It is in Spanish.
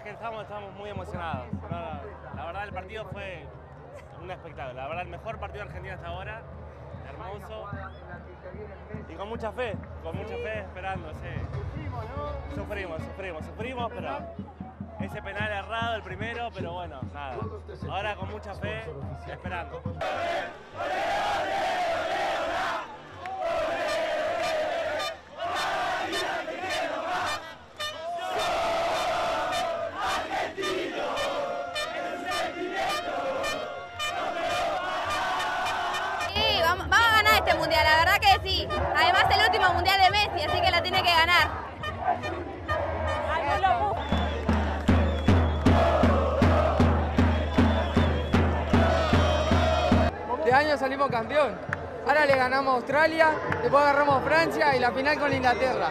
estamos, estamos muy emocionados. la verdad el partido fue un espectáculo. La verdad el mejor partido de Argentina hasta ahora. Hermoso. Y con mucha fe, con mucha fe esperando, sí. Sufrimos, sufrimos, sufrimos, pero ese penal errado el primero, pero bueno, nada. Ahora con mucha fe, esperando. Este mundial, la verdad que sí. Además el último mundial de Messi, así que la tiene que ganar. De año salimos campeón. Ahora le ganamos a Australia, después agarramos Francia y la final con Inglaterra.